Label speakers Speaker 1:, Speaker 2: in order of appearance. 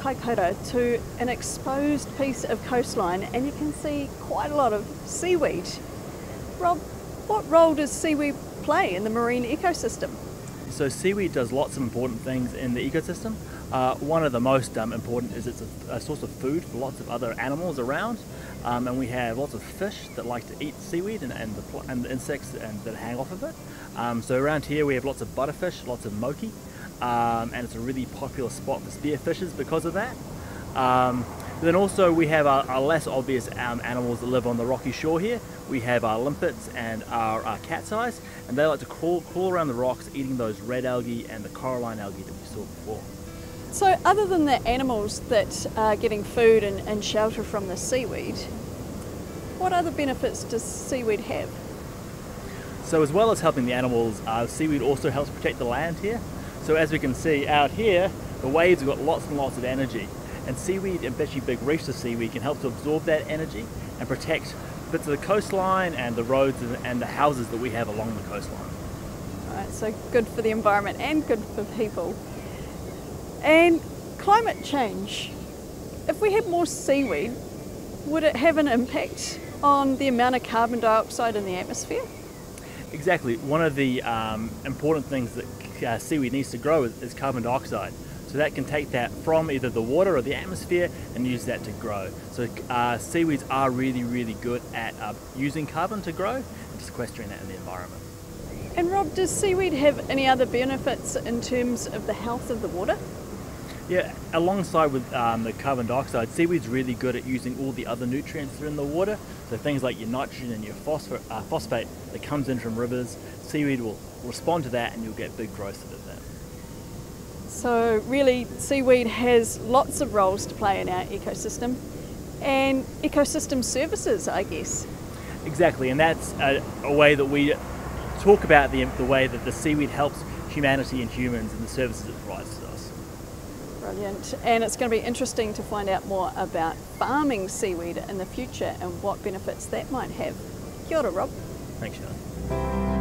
Speaker 1: Kaikoura to an exposed piece of coastline and you can see quite a lot of seaweed. Rob, what role does seaweed play in the marine ecosystem?
Speaker 2: So seaweed does lots of important things in the ecosystem. Uh, one of the most um, important is it's a, a, source of food for lots of other animals around, um, and we have lots of fish that like to eat seaweed and, and, the, and the, insects and, that hang off of it. Um, so around here we have lots of butterfish, lots of moki, um, and it's a really popular spot for spearfishers because of that. Um, then also we have our, our less obvious um, animals that live on the rocky shore here. We have our limpets and our, our cat's eyes, and they like to crawl, crawl around the rocks eating those red algae and the coralline algae that we saw before.
Speaker 1: So other than the animals that are getting food and, and shelter from the seaweed, what other benefits does seaweed have?
Speaker 2: So as well as helping the animals, uh, seaweed also helps protect the land here. So as we can see out here, the waves have got lots and lots of energy. And seaweed, especially big reefs of seaweed, can help to absorb that energy and protect bits of the coastline and the roads and the houses that we have along the coastline.
Speaker 1: Right, so good for the environment and good for people. And climate change. If we had more seaweed, would it have an impact on the amount of carbon dioxide in the atmosphere?
Speaker 2: Exactly. One of the um, important things that uh, seaweed needs to grow is, is, carbon dioxide. So that can take that from either the water or the atmosphere and use that to grow. So uh, seaweeds are really, really good at uh, using carbon to grow and sequestering that in the environment.
Speaker 1: And Rob, does seaweed have any other benefits in terms of the health of the water?
Speaker 2: Yeah, alongside with um, the carbon dioxide, seaweed's really good at using all the other nutrients that are in the water. So things like your nitrogen and your phosphor, uh, phosphate that comes in from rivers, seaweed will respond to that and you'll get big growth out of that.
Speaker 1: So really, seaweed has lots of roles to play in our ecosystem and ecosystem services, I guess.
Speaker 2: Exactly, and that's a, a way that we talk about the, the way that the seaweed helps humanity and humans and the services it provides to us.
Speaker 1: Brilliant. And it's going to be interesting to find out more about farming seaweed in the future and what benefits that might have. Kia ora, Rob.
Speaker 2: Thanks, Shannon.